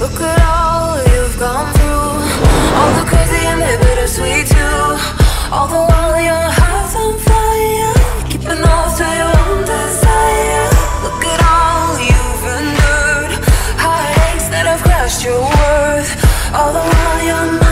Look at all you've gone through. All the crazy and the bittersweet too. All the while your heart's on fire. Keeping off to your own desire. Look at all you've endured. Heartaches that have crushed your worth. All the while your mind